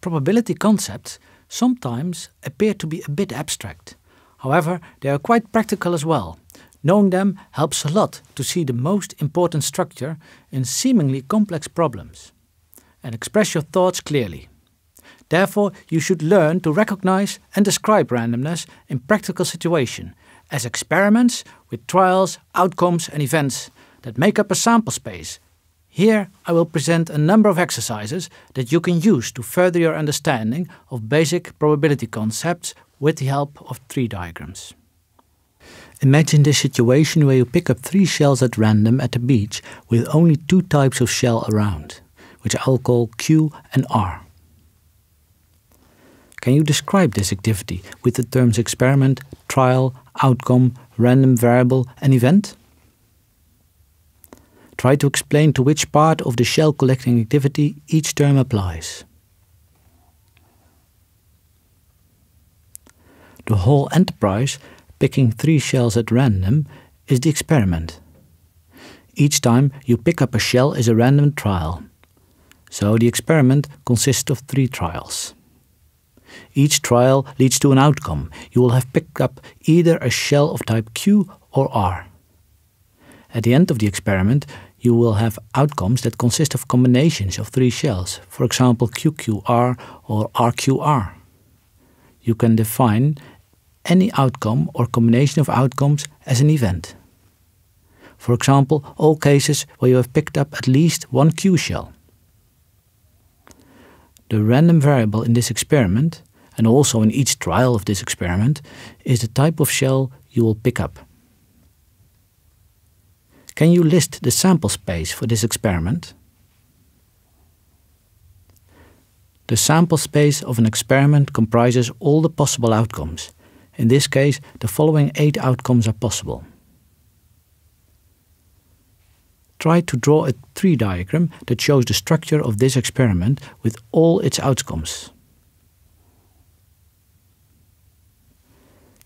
probability concepts sometimes appear to be a bit abstract. However, they are quite practical as well. Knowing them helps a lot to see the most important structure in seemingly complex problems and express your thoughts clearly. Therefore, you should learn to recognize and describe randomness in practical situations as experiments with trials, outcomes, and events that make up a sample space. Here, I will present a number of exercises that you can use to further your understanding of basic probability concepts with the help of tree diagrams. Imagine this situation where you pick up three shells at random at the beach with only two types of shell around, which I'll call Q and R. Can you describe this activity with the terms experiment, trial, outcome, random variable, and event? Try to explain to which part of the shell collecting activity each term applies. The whole enterprise, picking three shells at random, is the experiment. Each time you pick up a shell is a random trial. So the experiment consists of three trials. Each trial leads to an outcome. You will have picked up either a shell of type Q or R. At the end of the experiment, you will have outcomes that consist of combinations of three shells, for example QQR or RQR. You can define any outcome or combination of outcomes as an event. For example, all cases where you have picked up at least one Q shell. The random variable in this experiment, and also in each trial of this experiment, is the type of shell you will pick up. Can you list the sample space for this experiment? The sample space of an experiment comprises all the possible outcomes. In this case, the following eight outcomes are possible. Try to draw a tree diagram that shows the structure of this experiment with all its outcomes.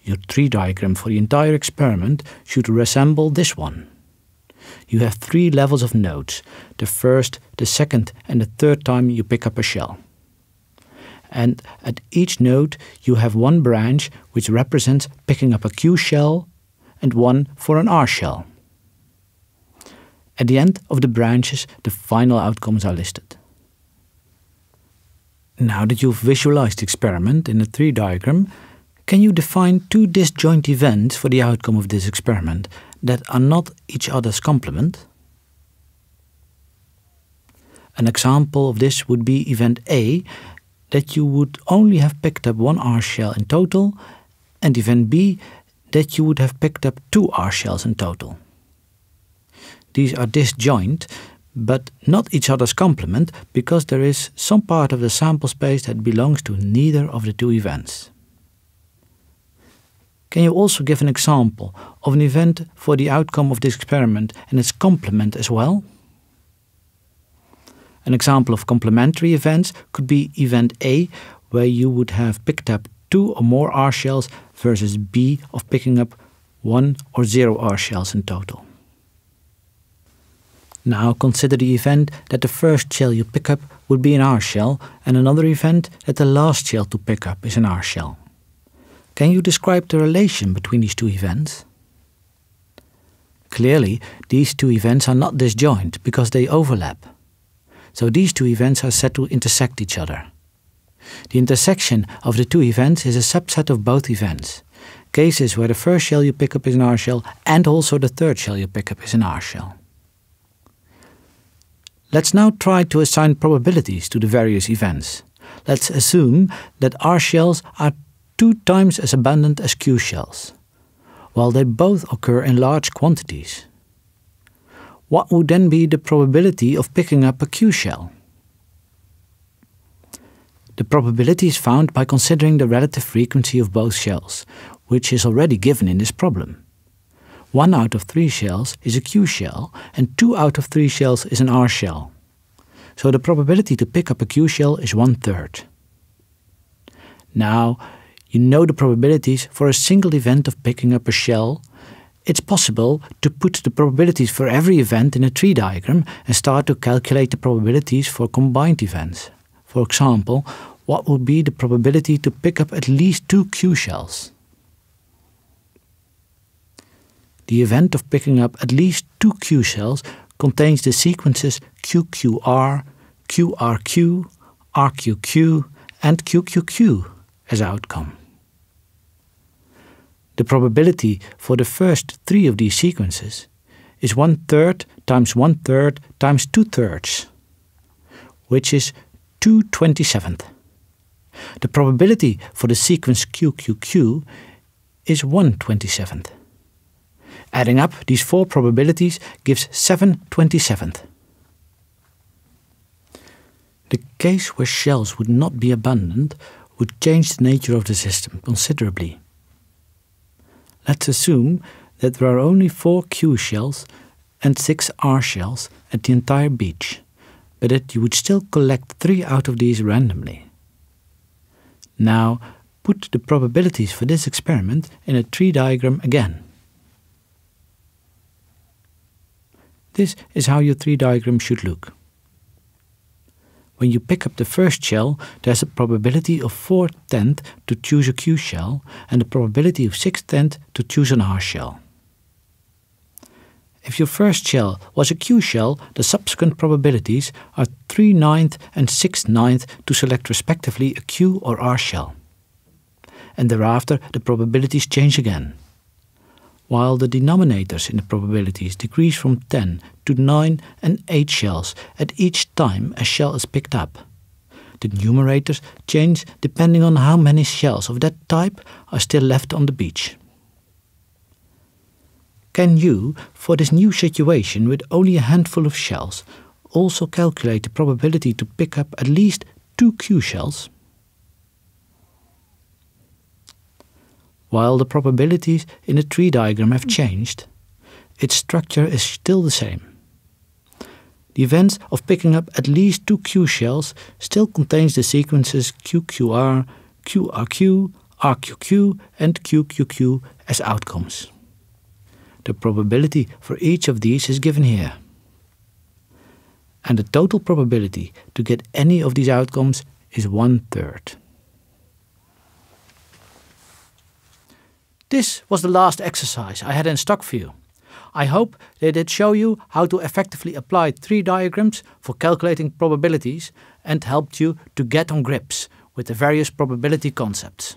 Your tree diagram for the entire experiment should resemble this one. You have three levels of nodes, the first, the second and the third time you pick up a shell. And at each node you have one branch which represents picking up a Q shell and one for an R shell. At the end of the branches, the final outcomes are listed. Now that you've visualized the experiment in a tree diagram, can you define two disjoint events for the outcome of this experiment that are not each other's complement? An example of this would be event A, that you would only have picked up one R shell in total, and event B, that you would have picked up two R shells in total. These are disjoint, but not each other's complement because there is some part of the sample space that belongs to neither of the two events. Can you also give an example of an event for the outcome of this experiment and its complement as well? An example of complementary events could be event A, where you would have picked up two or more R shells versus B of picking up one or zero R shells in total. Now consider the event that the first shell you pick up would be an R shell and another event that the last shell to pick up is an R shell. Can you describe the relation between these two events? Clearly, these two events are not disjoint because they overlap. So these two events are said to intersect each other. The intersection of the two events is a subset of both events. Cases where the first shell you pick up is an R shell and also the third shell you pick up is an R shell. Let's now try to assign probabilities to the various events. Let's assume that R shells are two times as abundant as Q shells, while they both occur in large quantities. What would then be the probability of picking up a Q shell? The probability is found by considering the relative frequency of both shells, which is already given in this problem. One out of three shells is a Q shell, and two out of three shells is an R shell. So the probability to pick up a Q shell is one third. Now, you know the probabilities for a single event of picking up a shell. It's possible to put the probabilities for every event in a tree diagram and start to calculate the probabilities for combined events. For example, what would be the probability to pick up at least two Q shells? The event of picking up at least two Q shells contains the sequences QQR, QRQ, RQQ, and QQQ as outcome. The probability for the first three of these sequences is one third times one third times two thirds, which is 2 27th. The probability for the sequence QQQ is 1 27th. Adding up these four probabilities gives 7 27th. The case where shells would not be abundant would change the nature of the system considerably. Let's assume that there are only four Q shells and six R shells at the entire beach, but that you would still collect three out of these randomly. Now, put the probabilities for this experiment in a tree diagram again. This is how your tree diagram should look. When you pick up the first shell, there's a probability of 4 tenths to choose a Q shell and a probability of 6 tenths to choose an R shell. If your first shell was a Q shell, the subsequent probabilities are 3 ninth and 6 ninth to select respectively a Q or R shell. And thereafter the probabilities change again. While the denominators in the probabilities decrease from 10 to 9 and 8 shells at each time a shell is picked up. The numerators change depending on how many shells of that type are still left on the beach. Can you, for this new situation with only a handful of shells, also calculate the probability to pick up at least two Q shells? While the probabilities in the tree diagram have changed, its structure is still the same. The event of picking up at least two Q shells still contains the sequences QQR, QRQ, RQQ, and QQQ as outcomes. The probability for each of these is given here. And the total probability to get any of these outcomes is one third. This was the last exercise I had in stock for you. I hope that it show you how to effectively apply tree diagrams for calculating probabilities and helped you to get on grips with the various probability concepts.